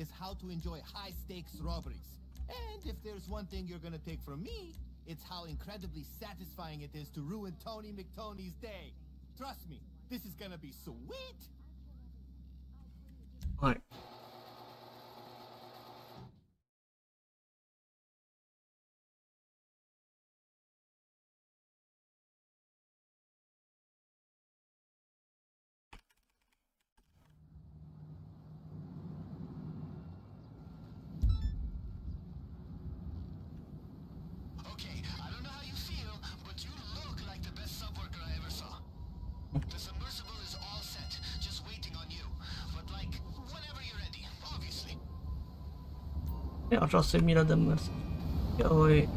is how to enjoy high stakes robberies. And if there's one thing you're gonna take from me, it's how incredibly satisfying it is to ruin Tony McTony's day. Trust me, this is gonna be sweet. All right. José Miranda Manso. Oi.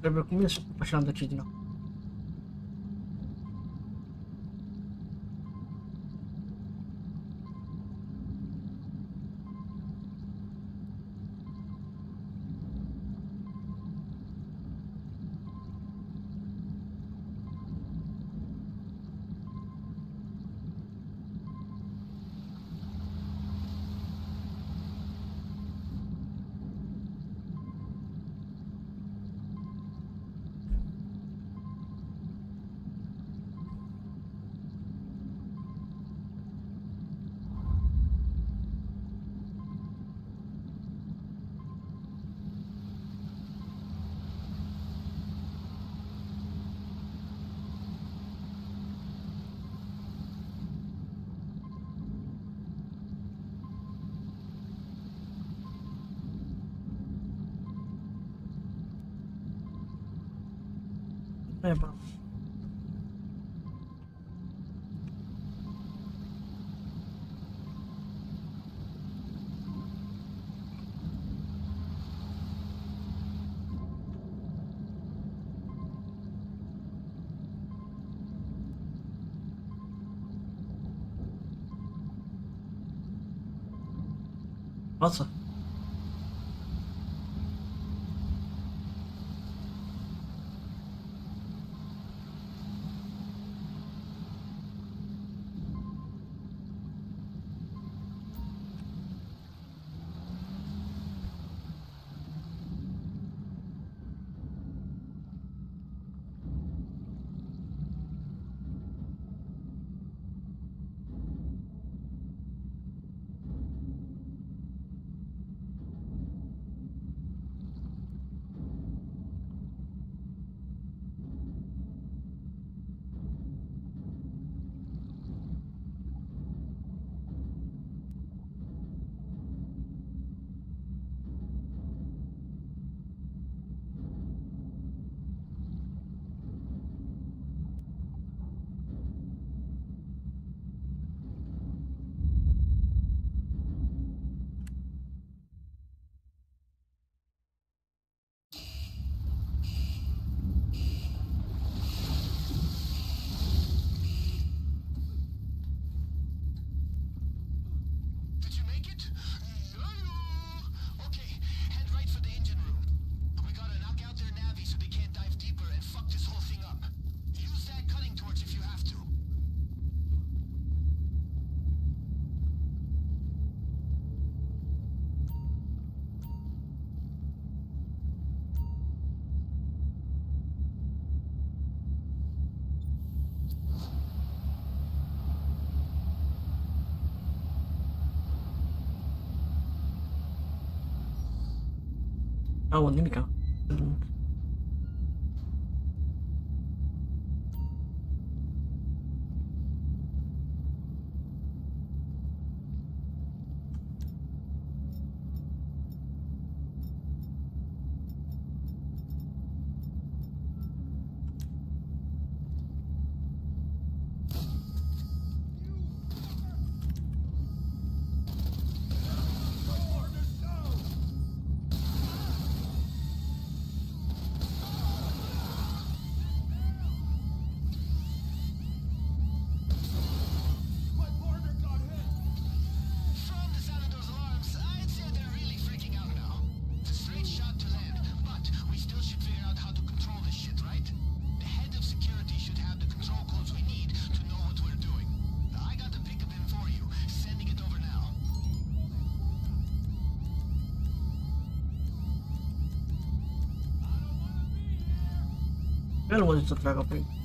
Server começou apaixonado aqui de novo. Nasıl? take it? 啊，我那么高。Well, was it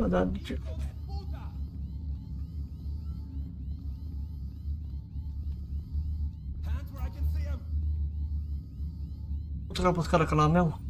Mandado de... Vou trocar pros caras calar mesmo?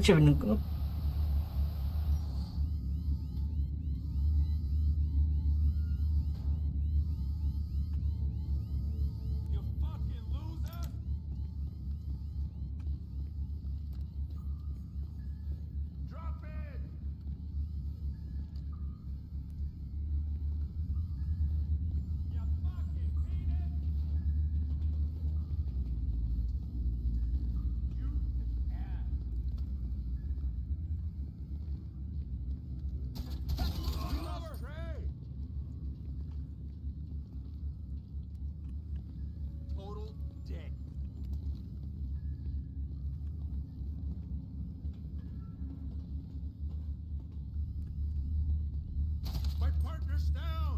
İçebildiğin Touchdown!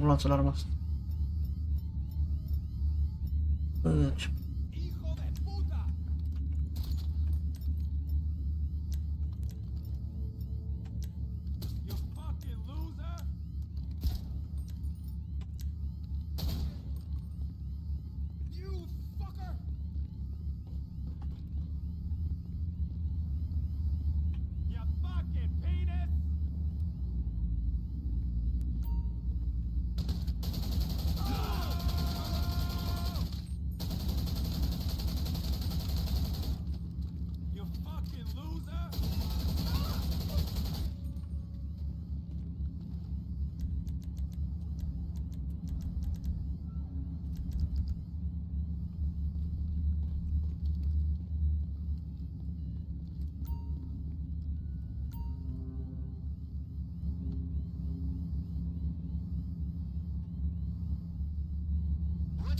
algunas alarmas.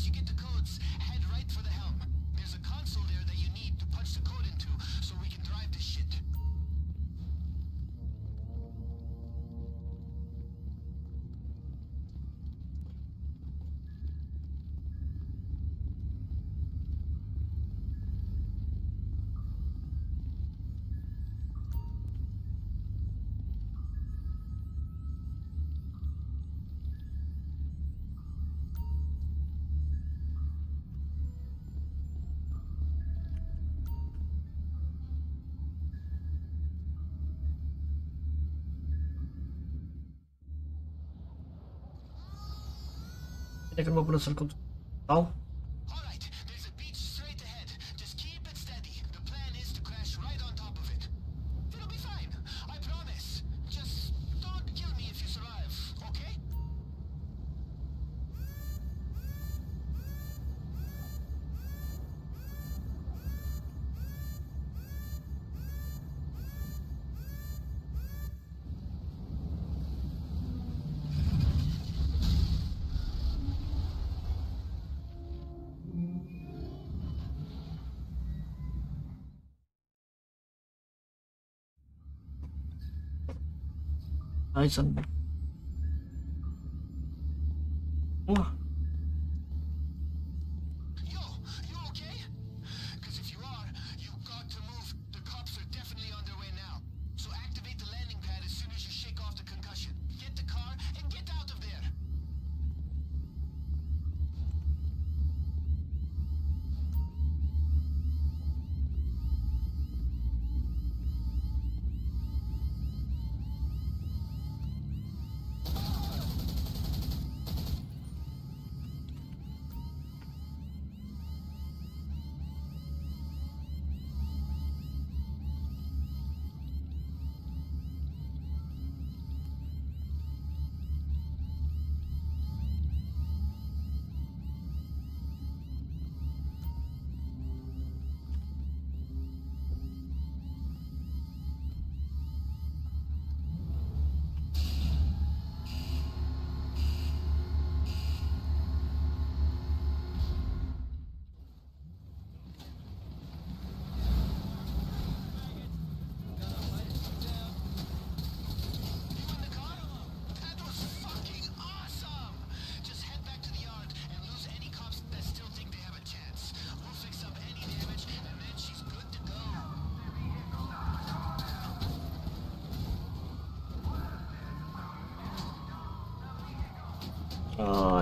you get the codes. acabou por acercar total. 哎，真的。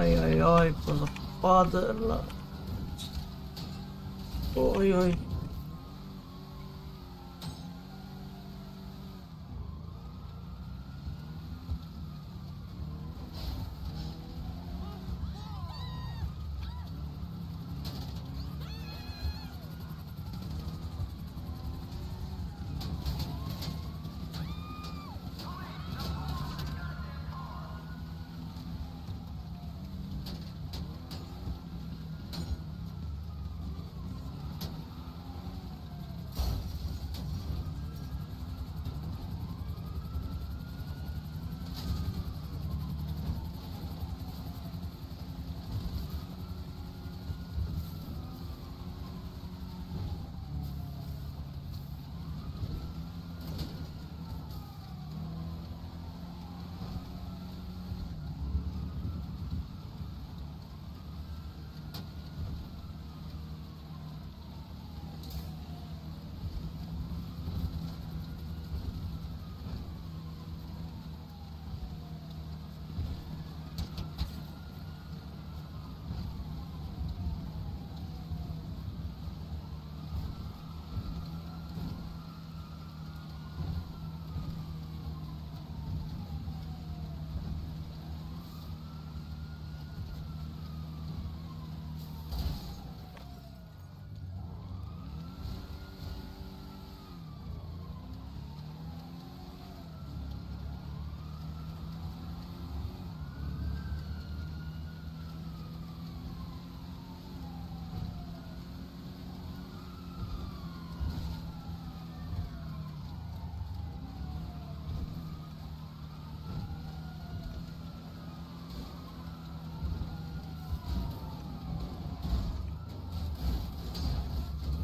Oi, oi, oi, for the father. Oi, oi.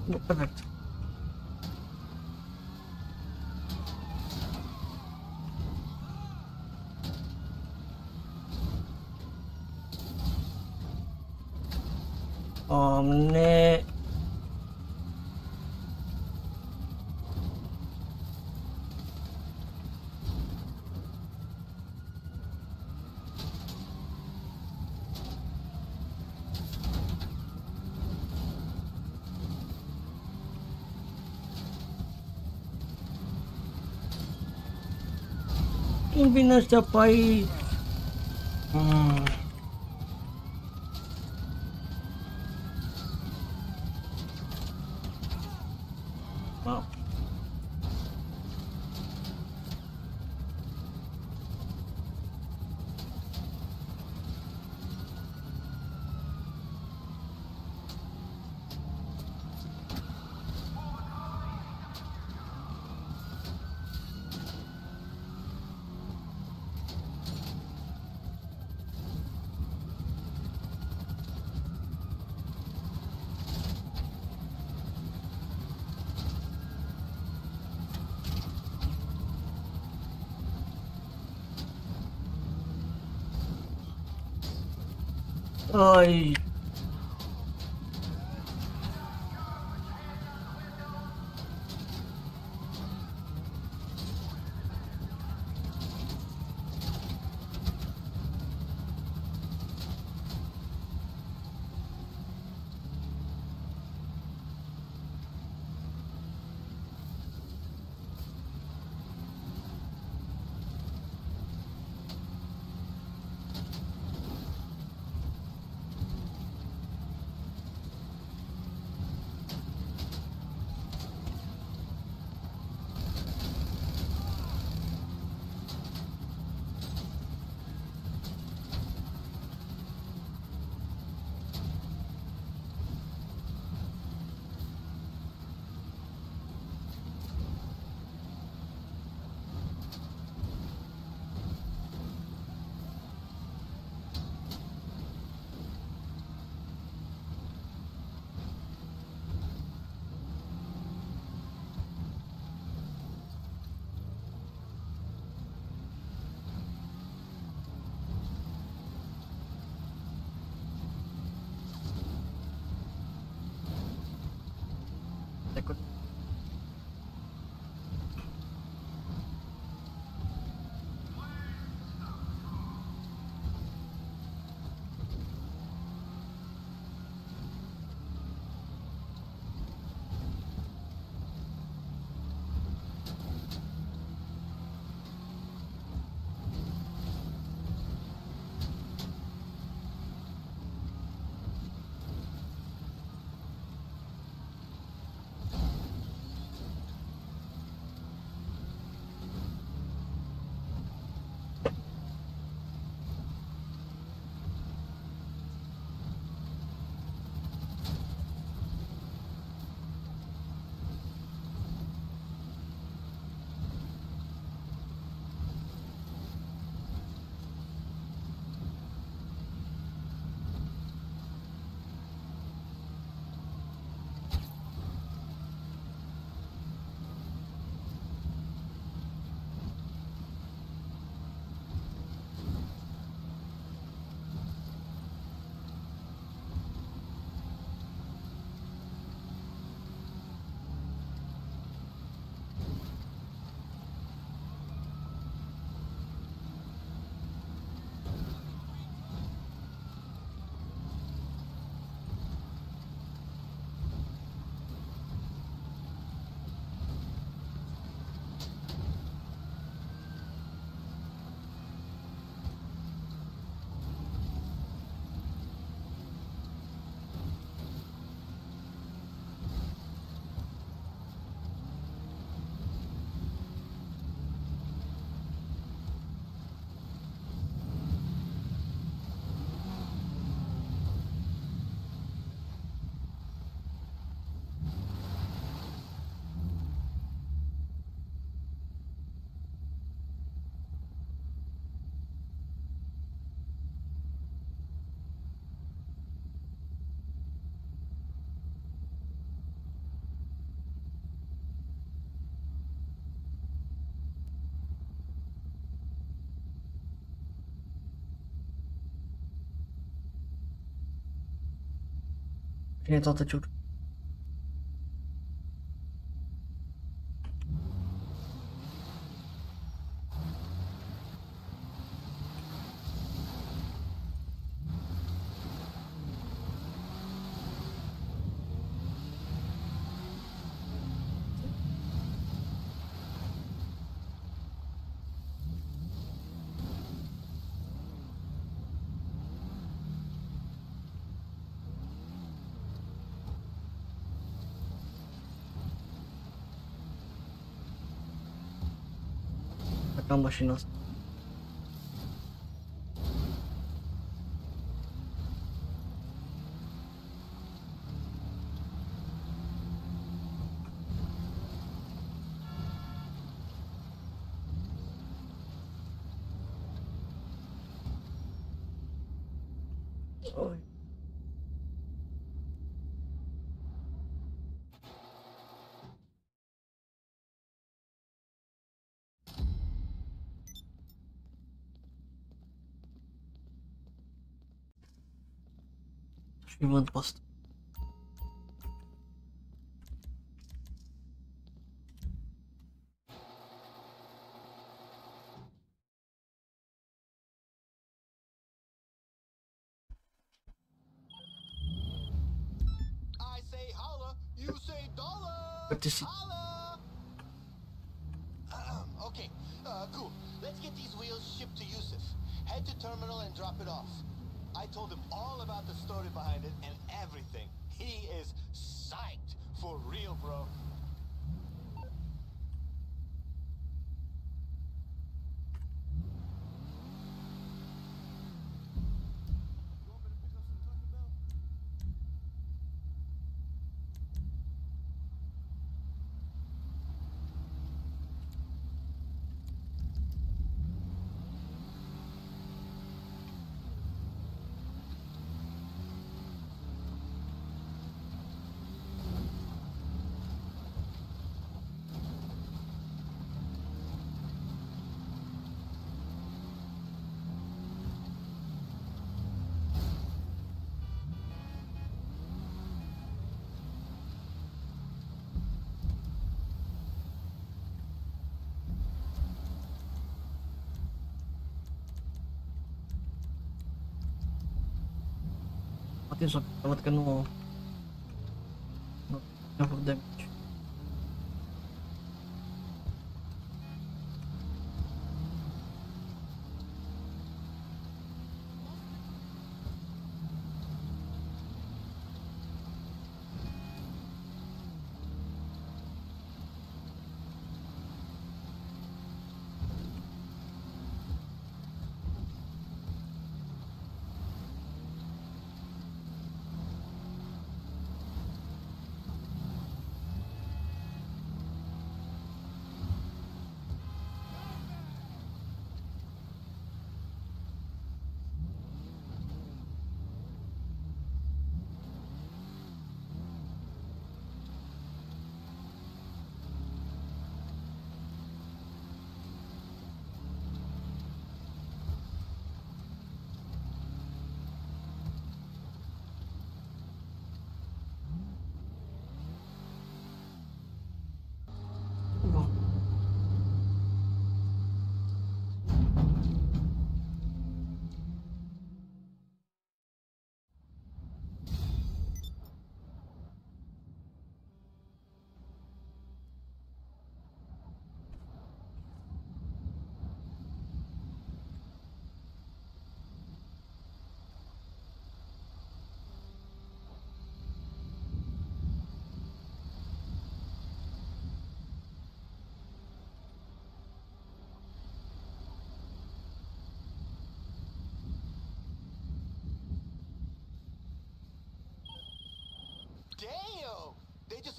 No, perfecto. Omne विनष्ट पाई 哎 Ik vind het altijd. 頑張します。Și vând pe asta. I say holla, you say dollar. Părtisi. Holla. Ahem, okay, uh, cool. Let's get these wheels shipped to Yusuf. Head to terminal and drop it off. I told him all about the story behind it and everything. He is psyched for real, bro. піжа воткнуло. Ну,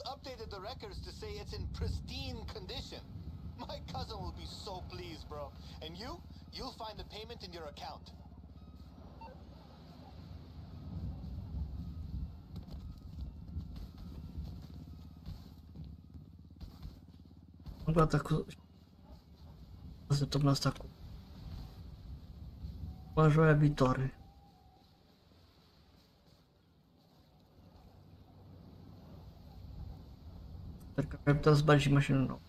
updated the records to say it's in pristine condition. My cousin will be so pleased, bro. And you? You'll find the payment in your account. Gata cu... Săptămâna asta cu... Cu joia mașină nouă.